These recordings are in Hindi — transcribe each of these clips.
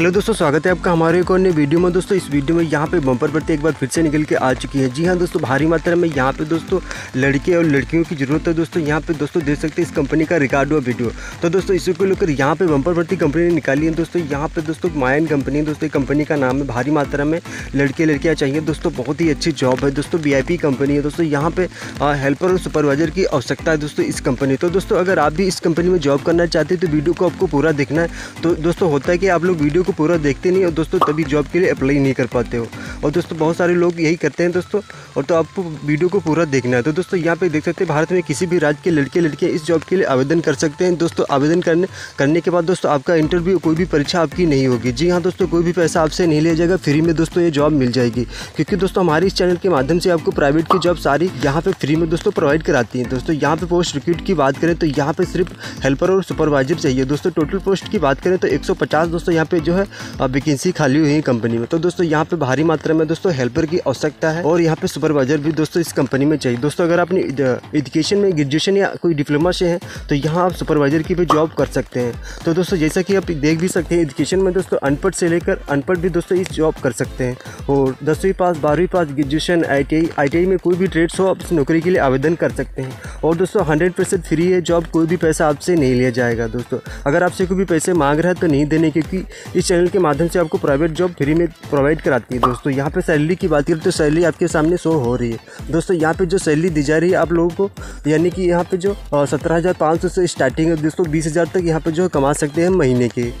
हेलो दोस्तों, स्वागत है आपका हमारे एक और नई वीडियो में। दोस्तों, इस वीडियो में यहाँ पे बम्पर भर्ती एक बार फिर से निकल के आ चुकी है। जी हाँ दोस्तों, भारी मात्रा में यहाँ पे दोस्तों लड़के और लड़कियों की ज़रूरत है। दोस्तों, यहाँ पे दोस्तों देख सकते हैं इस कंपनी का रिकॉर्ड हुआ वीडियो। तो दोस्तों, इसी को लेकर यहाँ पे बम्पर भर्ती कंपनी ने निकाली है। दोस्तों, यहाँ पे दोस्तों मायन कंपनी है। दोस्तों कंपनी का नाम है, भारी मात्रा में लड़के लड़कियाँ चाहिए। दोस्तों, बहुत ही अच्छी जॉब है। दोस्तों, वीआईपी कंपनी है। दोस्तों, यहाँ पे हेल्पर और सुपरवाइजर की आवश्यकता है दोस्तों इस कंपनी तो दोस्तों, अगर आप भी इस कंपनी में जॉब करना चाहते हैं तो वीडियो को आपको पूरा देखना है। तो दोस्तों, होता है कि आप लोग वीडियो को पूरा देखते नहीं और दोस्तों तभी जॉब के लिए अप्लाई नहीं कर पाते हो। और दोस्तों बहुत सारे लोग यही करते हैं दोस्तों और तो आपको वीडियो को पूरा देखना है। तो दोस्तों यहाँ पे देख सकते हैं भारत में किसी भी राज्य के लड़के लड़कियाँ इस जॉब के लिए आवेदन कर सकते हैं। दोस्तों आवेदन करने करने के बाद दोस्तों आपका इंटरव्यू कोई भी परीक्षा आपकी नहीं होगी। जी हाँ दोस्तों, कोई भी पैसा आपसे नहीं लिया जाएगा फ्री में दोस्तों ये जॉब मिल जाएगी। क्योंकि दोस्तों हमारे इस चैनल के माध्यम से आपको प्राइवेट की जॉब सारी यहाँ पर फ्री में दोस्तों प्रोवाइड कराती हैं। दोस्तों यहाँ पर पोस्ट रिक्रूट की बात करें तो यहाँ पर सिर्फ़ हेल्पर और सुपरवाइजर चाहिए। दोस्तों टोटल पोस्ट की बात करें तो 150 दोस्तों यहाँ पे जो है वैकेंसी खाली हुई है कंपनी में। तो दोस्तों, यहाँ पे भारी मात्रा में दोस्तों हेल्पर की आवश्यकता है और यहाँ पे सुपरवाइजर भी दोस्तों इस कंपनी में चाहिए। दोस्तों, अगर अपनी एजुकेशन में ग्रेजुएशन या कोई डिप्लोमा से हैं तो यहाँ आप सुपरवाइजर की भी जॉब कर सकते हैं। तो दोस्तों, जैसा कि आप देख भी सकते हैं एजुकेशन में दोस्तों अनपढ़ से लेकर अनपढ़ भी दोस्तों इस जॉब कर सकते हैं। और दसवीं पास, बारहवीं पास ग्रेजुएशन आई टी में कोई भी ट्रेड्स हो, आप इस नौकरी के लिए आवेदन कर सकते हैं। और दोस्तों हंड्रेड परसेंट फ्री है जॉब कोई भी पैसा आपसे नहीं लिया जाएगा दोस्तों। अगर आपसे कोई भी पैसे मांग रहा है तो नहीं देने, क्योंकि इस चैनल के माध्यम से आपको प्राइवेट जॉब फ्री में प्रोवाइड कराती है। दोस्तों, यहाँ पे सैलरी की बात करें तो सैलरी आपके सामने शो हो रही है। दोस्तों, यहाँ पे जो सैलरी दी जा रही है आप लोगों को, यानी कि यहाँ पे जो सत्रह हज़ार पाँच सौ से स्टार्टिंग है, दोस्तों, बीस हज़ार तक यहाँ पे जो कमा सकते हैं महीने के।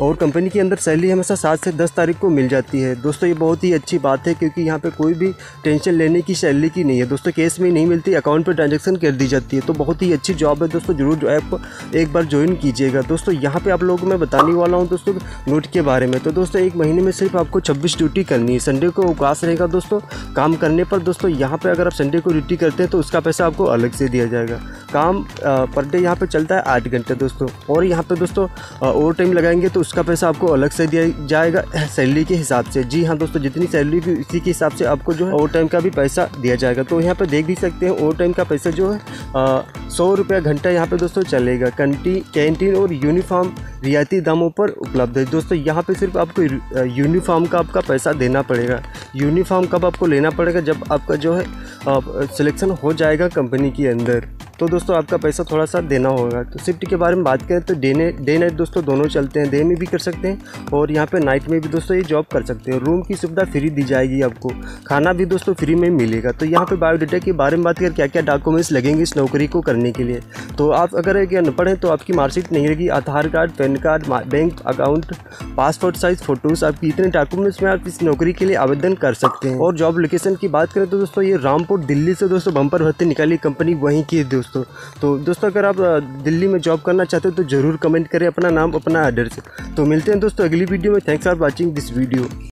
और कंपनी के अंदर सैलरी हमेशा सात से दस तारीख को मिल जाती है। दोस्तों, ये बहुत ही अच्छी बात है क्योंकि यहाँ पे कोई भी टेंशन लेने की सैलरी की नहीं है। दोस्तों, केस में नहीं मिलती, अकाउंट पर ट्रांजेक्शन कर दी जाती है। तो बहुत ही अच्छी जॉब है दोस्तों, ज़रूर ऐप एक बार ज्वाइन कीजिएगा। दोस्तों, यहाँ पर आप लोगों को मैं बताने वाला हूँ दोस्तों नोट के बारे में। तो दोस्तों, एक महीने में सिर्फ़ आपको छब्बीस ड्यूटी करनी है। संडे को अवकाश रहेगा दोस्तों, काम करने पर। दोस्तों, यहाँ पर अगर आप संडे को ड्यूटी करते हैं तो उसका पैसा आपको अलग से दिया जाएगा। काम पर डे यहाँ पर चलता है आठ घंटे दोस्तों। और यहाँ पर दोस्तों ओवर टाइम लगाएँगे तो उसका पैसा आपको अलग से दिया जाएगा, सैलरी के हिसाब से। जी हाँ दोस्तों, जितनी सैलरी की उसी के हिसाब से आपको जो है ओवर टाइम का भी पैसा दिया जाएगा। तो यहाँ पर देख भी सकते हैं ओवर टाइम का पैसा जो है सौ रुपया घंटा यहाँ पे दोस्तों चलेगा। कंटी कैंटीन और यूनिफॉर्म रियायती दामों पर उपलब्ध है। दोस्तों, यहाँ पे सिर्फ़ आपको यूनिफॉर्म का आपका पैसा देना पड़ेगा। यूनिफॉर्म कब आपको लेना पड़ेगा? जब आपका जो है सिलेक्शन हो जाएगा कंपनी के अंदर। तो दोस्तों, आपका पैसा थोड़ा सा देना होगा। तो शिफ्ट के बारे में बात करें तो डे डे नाइट दोस्तों दोनों चलते हैं, डे में भी कर सकते हैं और यहाँ पे नाइट में भी दोस्तों ये जॉब कर सकते हैं। रूम की सुविधा फ्री दी जाएगी आपको, खाना भी दोस्तों फ्री में मिलेगा। तो यहाँ पे बायोडाटा के बारे में बात करें क्या क्या डॉक्यूमेंट्स लगेंगे इस नौकरी को करने के लिए? तो आप अगर एक अनपढ़ हैं तो आपकी मार्कशीट नहीं रहेगी, Aadhaar card, PAN card bank account, passport size, photos, आपकी इतने डॉक्यूमेंट्स में आप इस नौकरी के लिए आवेदन कर सकते हैं। और जॉब लोकेशन की बात करें तो दोस्तों ये रामपुर, दिल्ली से दोस्तों बम्पर भर्ती निकाली कंपनी, वहीं की है दोस्तों। तो दोस्तों, अगर आप दिल्ली में जॉब करना चाहते हो तो ज़रूर कमेंट करें अपना नाम, अपना एड्रेस तो मिलते हैं दोस्तों अगली वीडियो में। Thanks for watching this video